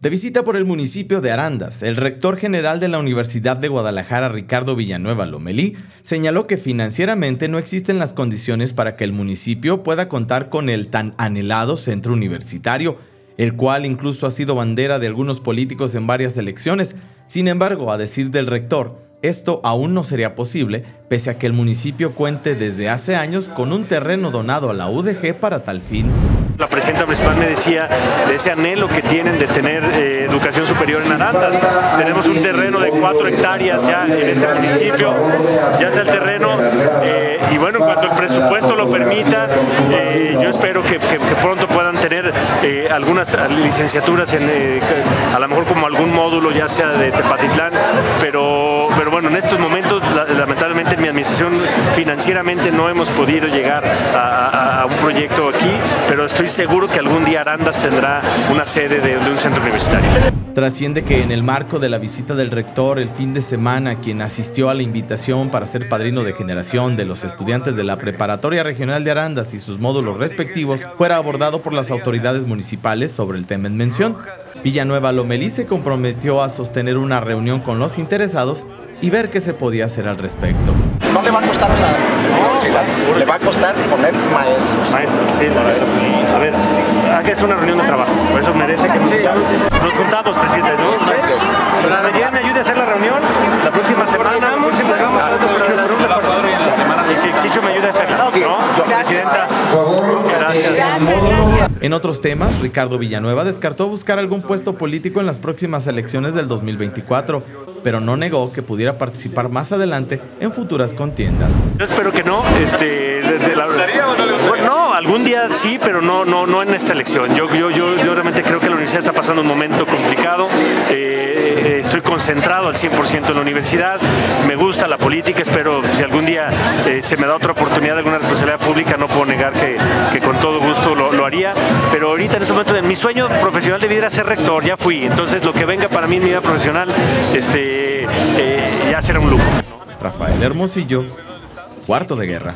De visita por el municipio de Arandas, el rector general de la Universidad de Guadalajara, Ricardo Villanueva Lomelí, señaló que financieramente no existen las condiciones para que el municipio pueda contar con el tan anhelado centro universitario, el cual incluso ha sido bandera de algunos políticos en varias elecciones. Sin embargo, a decir del rector, esto aún no sería posible, pese a que el municipio cuente desde hace años con un terreno donado a la UDG para tal fin. Presidenta municipal me decía de ese anhelo que tienen de tener eh, educación superior en Arandas. Tenemos un terreno de cuatro hectáreas ya en este municipio, ya está el terreno eh, y bueno, cuando el presupuesto lo permita, eh, yo espero que, pronto puedan tener algunas licenciaturas, en, a lo mejor como algún módulo ya sea de Tepatitlán, pero, pero bueno, en estos momentos lamentablemente mi administración financieramente no hemos podido llegar a un proyecto aquí, pero estoy seguro que algún día Arandas tendrá una sede de, un centro universitario. Trasciende que en el marco de la visita del rector el fin de semana, quien asistió a la invitación para ser padrino de generación de los estudiantes de la Preparatoria Regional de Arandas y sus módulos respectivos, fuera abordado por las autoridades municipales sobre el tema en mención. Villanueva Lomelí se comprometió a sostener una reunión con los interesados y ver qué se podía hacer al respecto. No le va a costar la universidad, le va a costar poner maestros. Maestros, sí, la verdad. A ver, hay que hacer una reunión de trabajo, por eso merece que nos, nos juntamos, presidente. ¿no? ¿La me ayude a hacer la reunión la próxima semana? Chicho me ayude a hacerla, ¿no? Presidenta. Gracias. En otros temas, Ricardo Villanueva descartó buscar algún puesto político en las próximas elecciones del 2024 pero no negó que pudiera participar más adelante en futuras contiendas. Yo espero que no. Este, no, sí, pero no, no, no en esta elección. Yo, yo, yo, yo realmente creo que la universidad está pasando un momento complicado. Eh, eh, estoy concentrado al 100% en la universidad. Me gusta la política. Espero si algún día eh, se me da otra oportunidad de alguna responsabilidad pública, no puedo negar que, que con todo gusto lo, lo, haría. Pero ahorita en este momento, mi sueño profesional de vida era ser rector. Ya fui. Entonces, lo que venga para mí en mi vida profesional, este ya será un lujo. Rafael Hermosillo, cuarto de guerra.